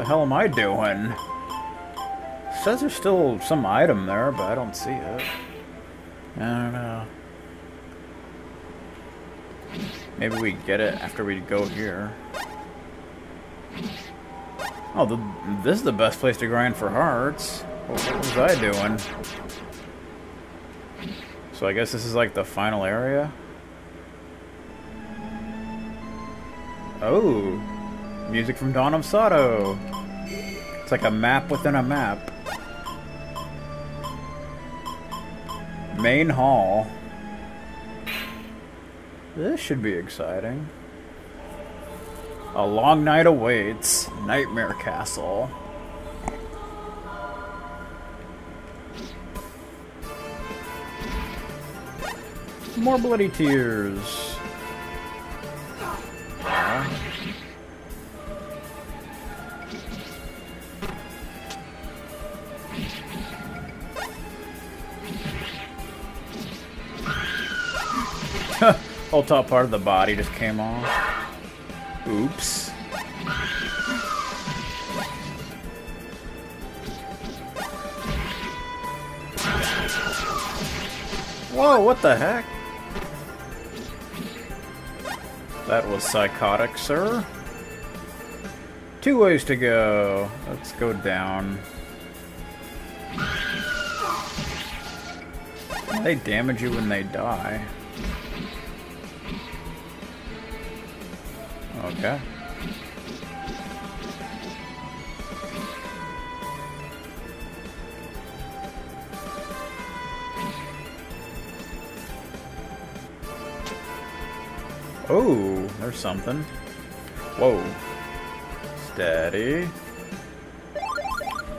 The hell am I doing? Says there's still some item there, but I don't see it. I don't know. Maybe we get it after we go here. Oh, the, this is the best place to grind for hearts. What was I doing? So I guess this is like the final area? Oh, music from Dawn of Sorrow. It's like a map within a map. Main hall. This should be exciting. A long night awaits. Nightmare Castle. More bloody tears. Whole top part of the body just came off. Oops. Whoa, what the heck? That was psychotic, sir. Two ways to go. Let's go down. They damage you when they die. Okay. Oh, there's something. Whoa. Steady.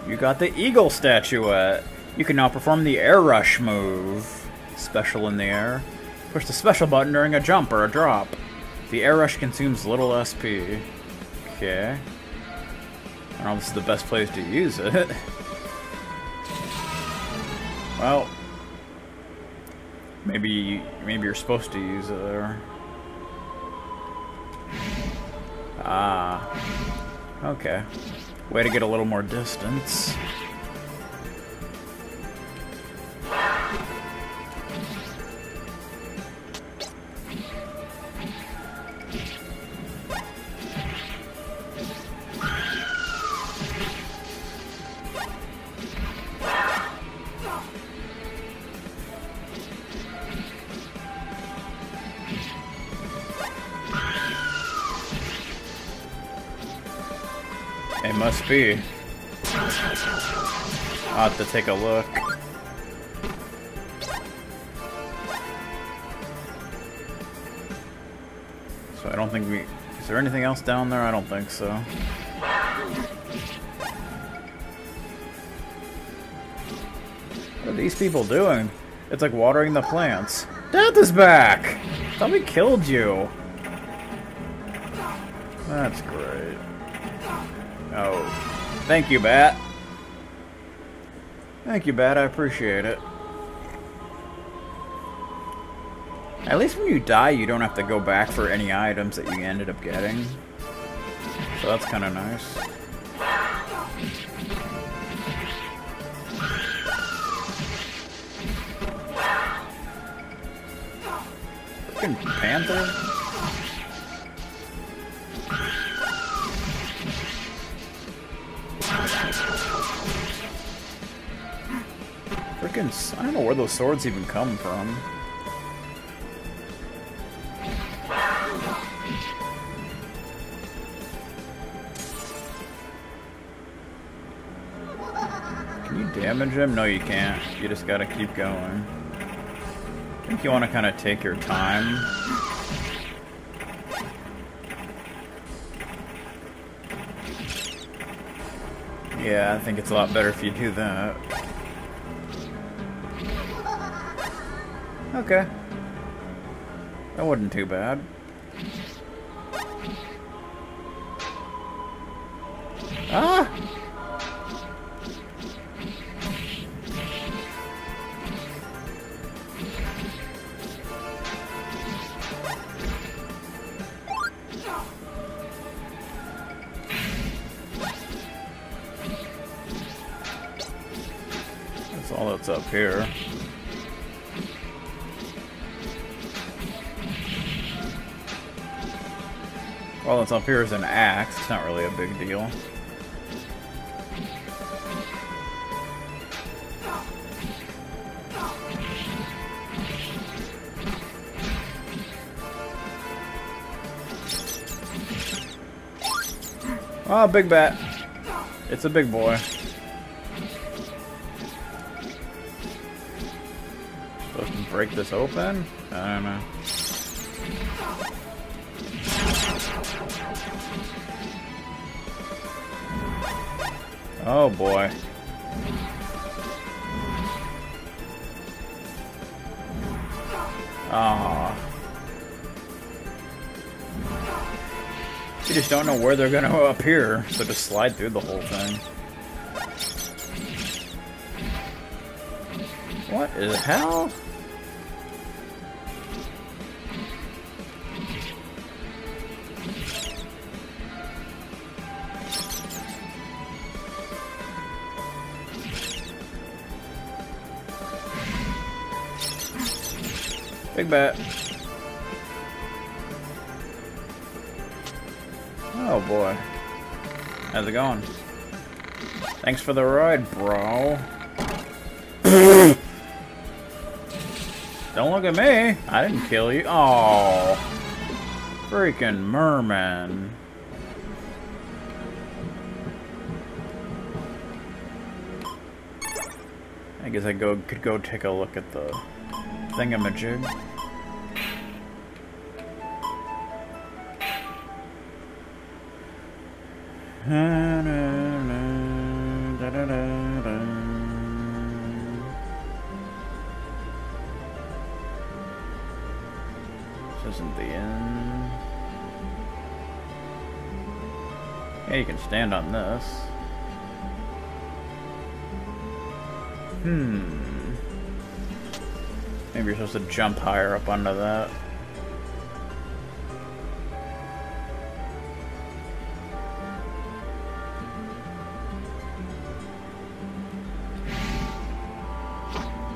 You got the eagle statuette. You can now perform the air rush move. Special in the air. Push the special button during a jump or a drop. The air rush consumes little SP. Okay. I don't know if this is the best place to use it. well, maybe maybe you're supposed to use it there. Ah. Okay. Way to get a little more distance. Be. I'll have to take a look. So I don't think we... Is there anything else down there? I don't think so. What are these people doing? It's like watering the plants. Death is back! We killed you. That's great. Oh. Thank you, Bat. Thank you, Bat. I appreciate it. At least when you die, you don't have to go back for any items that you ended up getting. So that's kind of nice. Freaking panther? Freaking, I don't know where those swords even come from. Can you damage him? No, you can't. You just gotta keep going. I think you want to kind of take your time. Yeah, I think it's a lot better if you do that. Okay. That wasn't too bad. Ah! All that's up here is an axe. It's not really a big deal. Oh, big bat. It's a big boy. Supposed to break this open? I don't know. Oh boy. Ah. You just don't know where they're gonna appear, so just slide through the whole thing. What the hell? Big bat. Oh boy. How's it going? Thanks for the ride, bro. Don't look at me. I didn't kill you. Oh. Freaking merman. I guess I go could go take a look at the thingamajig. This isn't the end. Yeah, you can stand on this. Hmm. Maybe you're supposed to jump higher up onto that.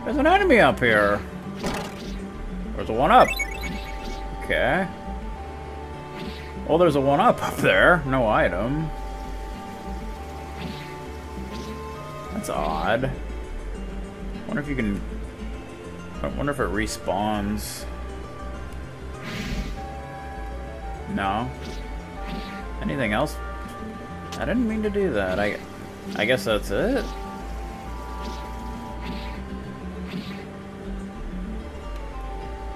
There's an enemy up here. There's a one up. Okay. Well, there's a one up up there. No item. That's odd. wonder if you can... I wonder if it respawns. No. Anything else? I didn't mean to do that. I, I guess that's it.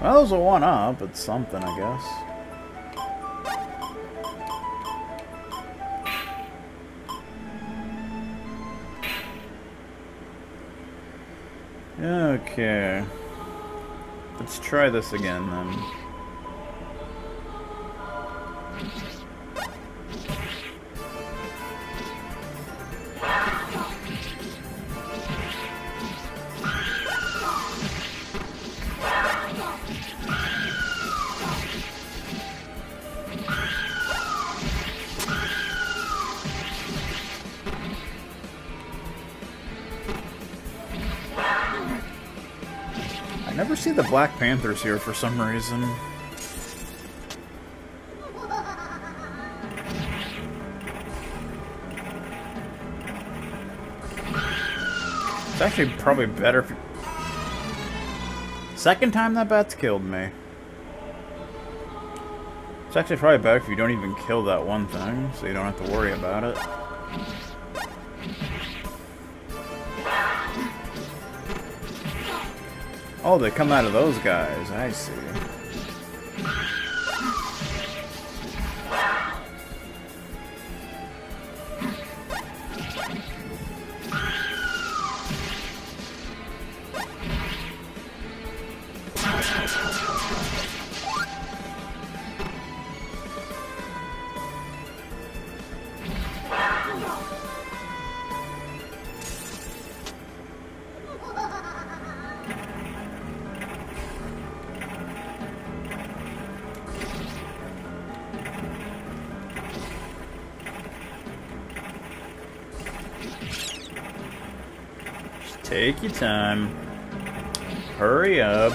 Well, there's a one up. It's something, I guess. Okay. Let's try this again then. Never see the Black Panthers here for some reason. It's actually probably better if... Second time that bat's killed me. It's actually probably better if you don't even kill that one thing, so you don't have to worry about it. Oh, they come out of those guys. I see. Take your time. Hurry up.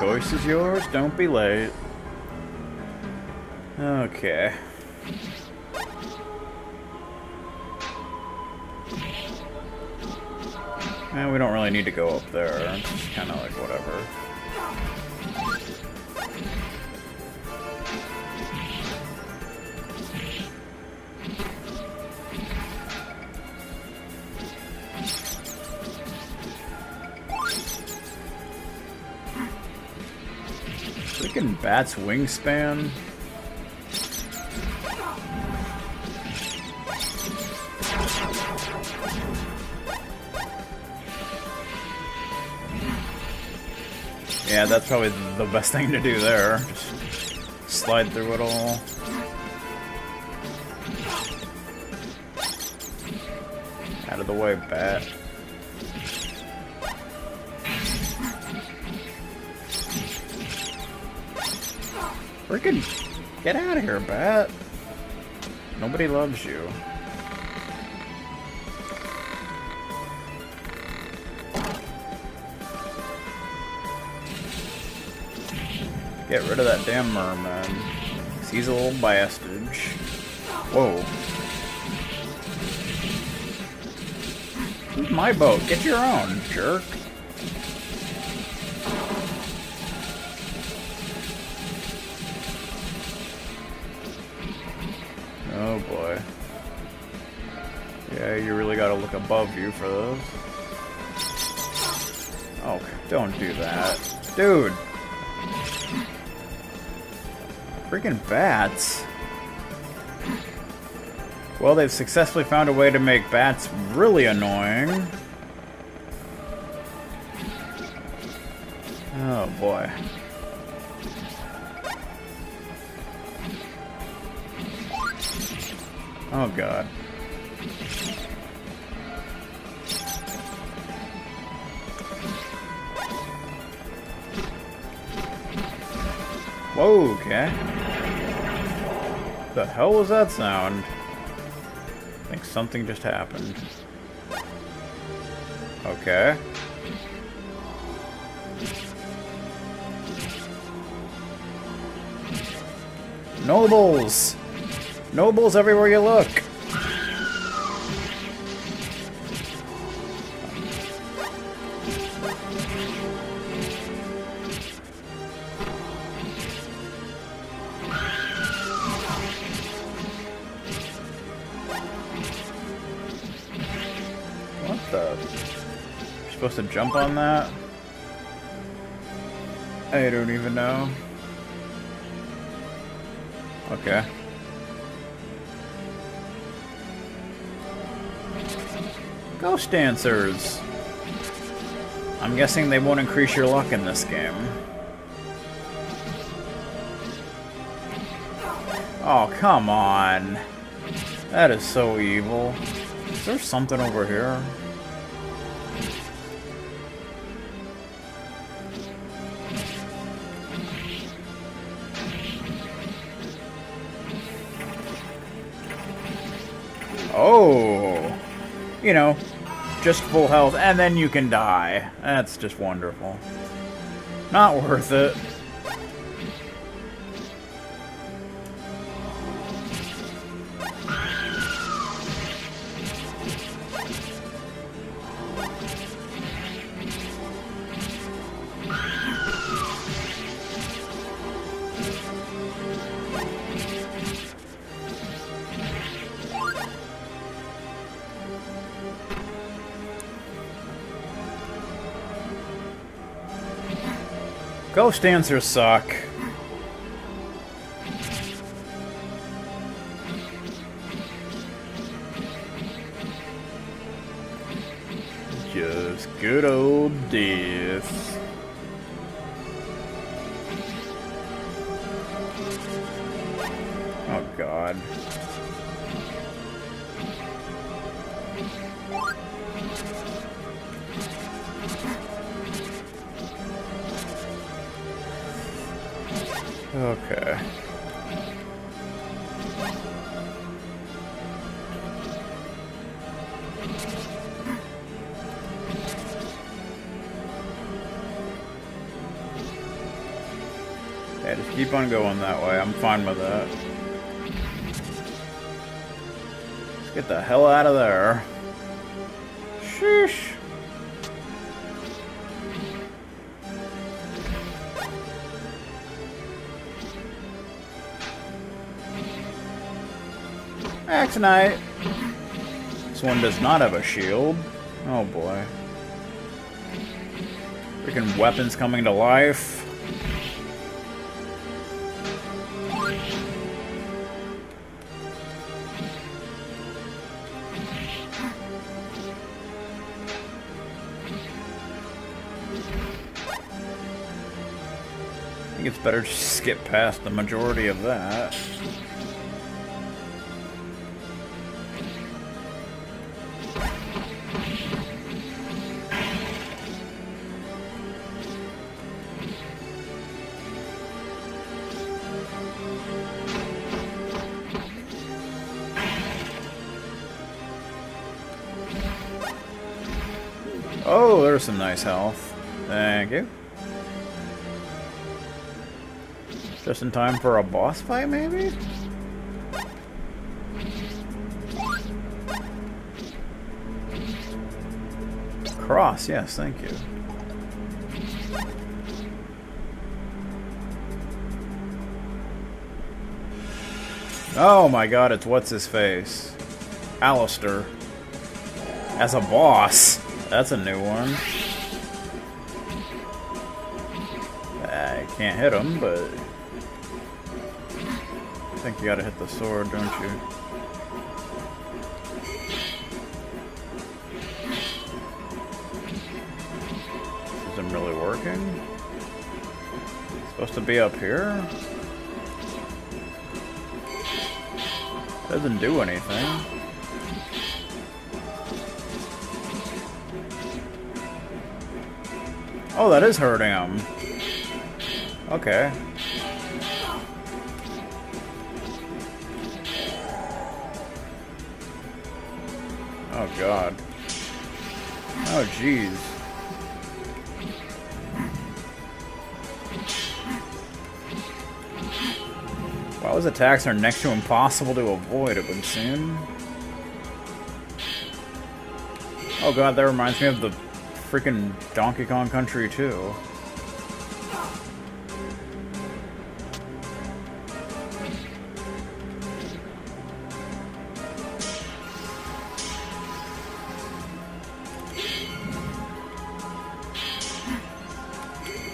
Choice is yours, don't be late. Okay. And we don't really need to go up there. It's kind of like whatever. Freaking bat's wingspan. Yeah, that's probably the best thing to do there. Just slide through it all. Out of the way, bat. Freaking get out of here, bat. Nobody loves you. Get rid of that damn merman. He's a little bastard. Whoa. my boat. Get your own, jerk. Oh boy. Yeah, you really gotta look above you for those. Oh, don't do that. Dude! Freaking bats. Well, they've successfully found a way to make bats really annoying. Oh boy. Oh god. Whoa, okay. The hell was that sound? I think something just happened. Okay. Nobles! Nobles everywhere you look! What the? You're supposed to jump on that? I don't even know. Okay. Ghost Dancers! I'm guessing they won't increase your luck in this game. Oh, come on. That is so evil. Is there something over here? Oh! You know, just full health, and then you can die. That's just wonderful. Not worth it. Ghost dancers suck. Just good old death. Oh god. Okay. Yeah, just keep on going that way. I'm fine with that. Let's get the hell out of there. Sheesh. Axe Knight. This one does not have a shield. Oh boy. Freaking weapons coming to life. I think it's better to skip past the majority of that. Oh, there's some nice health. Thank you. Just in time for a boss fight, maybe? Cross, yes, thank you. Oh my god, it's what's his face? Alistair. As a boss. That's a new one. I can't hit him, but... I think you gotta hit the sword, don't you? This isn't really working. It's supposed to be up here? Doesn't do anything. Oh, that is hurting him. Okay. Oh, God. Oh, jeez. Wow, those attacks are next to impossible to avoid, it would seem. Oh god, that reminds me of the freaking Donkey Kong Country too.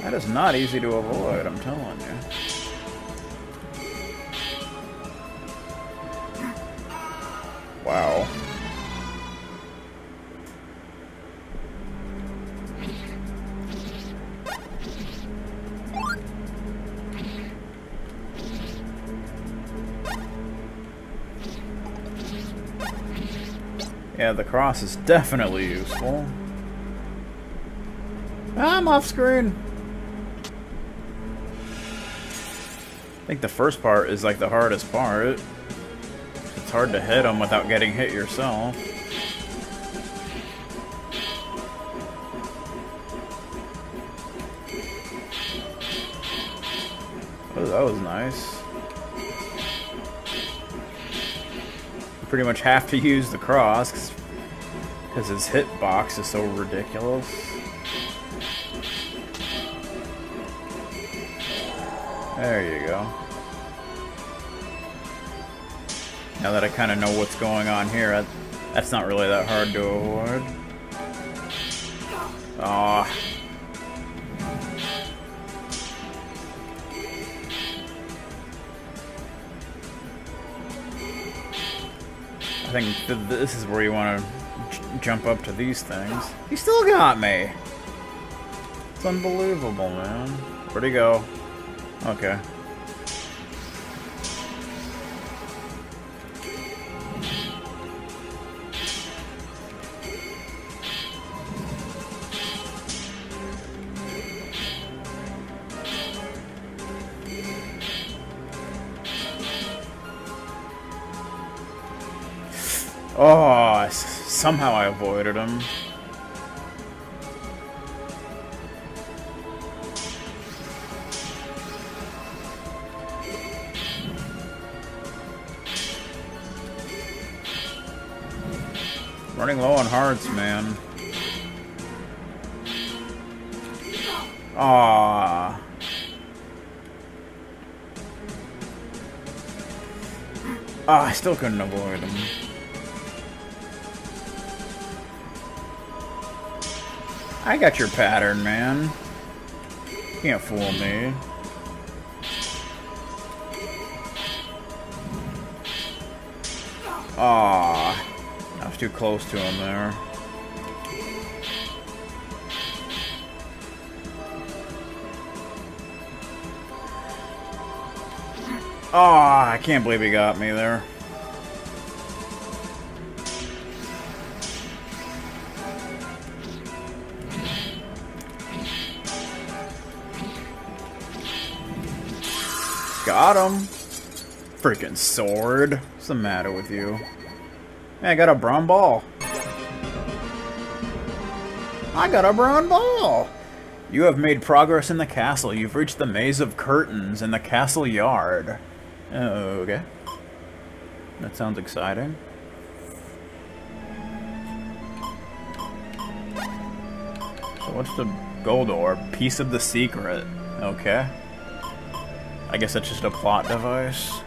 That is not easy to avoid, I'm telling you. Yeah, the cross is definitely useful. I'm off screen. I think the first part is like the hardest part. It's hard to hit them without getting hit yourself. Oh, that was nice. Pretty much have to use the cross because his hitbox is so ridiculous. There you go. Now that I kind of know what's going on here, that's not really that hard to avoid. Aw. I think th this is where you want to jump up to these things. He still got me! It's unbelievable, man. Where'd he go? Okay. Oh, somehow I avoided him. Running low on hearts, man. Ah. Ah, I still couldn't avoid him. I got your pattern, man. Can't fool me. Ah, I was too close to him there. Ah, I can't believe he got me there. Got him. Freaking sword. What's the matter with you? Hey, I got a brown ball. I got a brown ball. You have made progress in the castle. You've reached the maze of curtains in the castle yard. Oh, okay. That sounds exciting. So what's the gold ore? Piece of the secret. Okay. I guess that's just a plot device.